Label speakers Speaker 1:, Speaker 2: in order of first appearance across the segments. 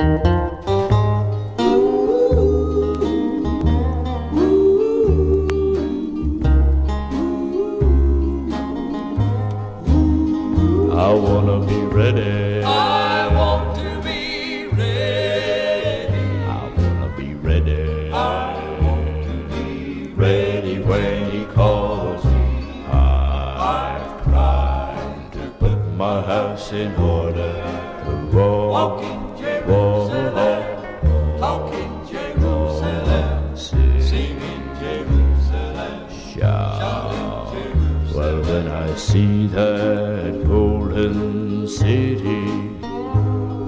Speaker 1: I wanna be ready.
Speaker 2: I want to be ready.
Speaker 1: I wanna be ready.
Speaker 2: I want to be
Speaker 1: ready when he calls me. I've tried to put my house in order. The road, Well, when I see that golden city,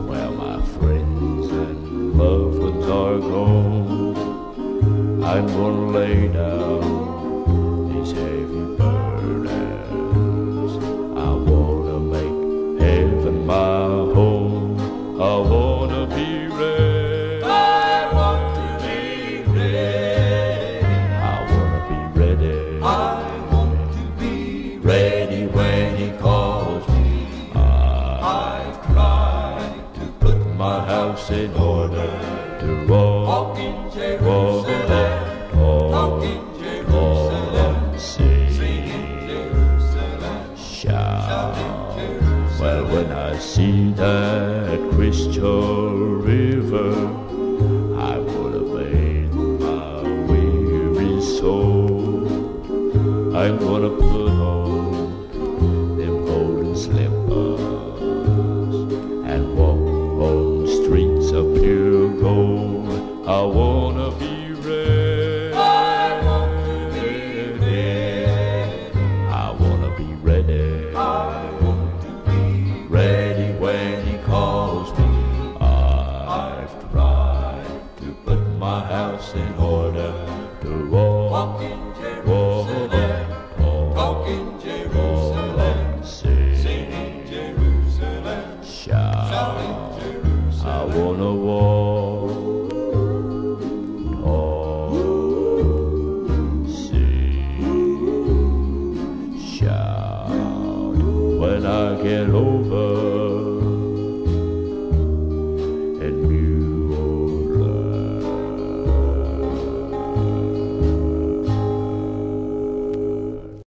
Speaker 1: where my friends and loved ones are gone, I'm gonna lay down ready when he calls me.
Speaker 2: I've tried
Speaker 1: to put my house in order to walk,
Speaker 2: walk in
Speaker 1: walk,
Speaker 2: Jerusalem,
Speaker 1: talk
Speaker 2: in Jerusalem,
Speaker 1: sing,
Speaker 2: in Jerusalem,
Speaker 1: shout. Well, when I see that crystal river, I would have made my weary soul. I'm gonna put house in order to walk,
Speaker 2: walk in Jerusalem,
Speaker 1: talk,
Speaker 2: talk in Jerusalem,
Speaker 1: sing,
Speaker 2: sing in Jerusalem, shout
Speaker 1: shout.
Speaker 2: in
Speaker 1: I wanna walk, talk, sing, shout. When I get over